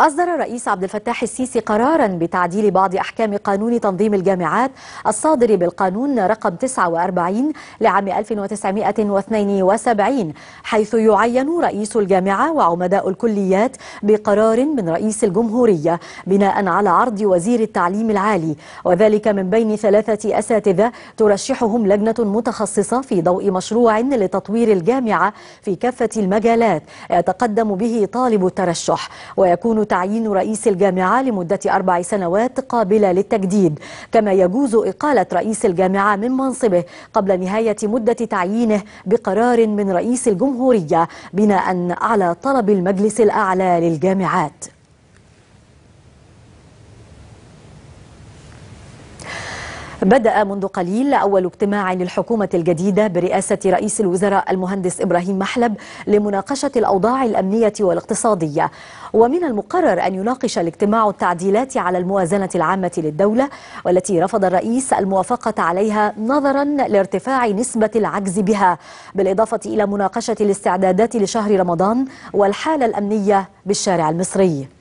أصدر الرئيس عبد الفتاح السيسي قرارا بتعديل بعض أحكام قانون تنظيم الجامعات الصادر بالقانون رقم 49 لعام 1972 حيث يعين رئيس الجامعة وعمداء الكليات بقرار من رئيس الجمهورية بناء على عرض وزير التعليم العالي. وذلك من بين ثلاثة أساتذة ترشحهم لجنة متخصصة في ضوء مشروع لتطوير الجامعة في كافة المجالات يتقدم به طالب الترشح ويكون تعيين رئيس الجامعة لمدة أربع سنوات قابلة للتجديد. كما يجوز إقالة رئيس الجامعة من منصبه قبل نهاية مدة تعيينه بقرار من رئيس الجمهورية بناء على طلب المجلس الأعلى للجامعات. بدأ منذ قليل أول اجتماع للحكومة الجديدة برئاسة رئيس الوزراء المهندس إبراهيم محلب لمناقشة الأوضاع الأمنية والاقتصادية. ومن المقرر أن يناقش الاجتماع التعديلات على الموازنة العامة للدولة والتي رفض الرئيس الموافقة عليها نظرا لارتفاع نسبة العجز بها بالإضافة إلى مناقشة الاستعدادات لشهر رمضان والحالة الأمنية بالشارع المصري.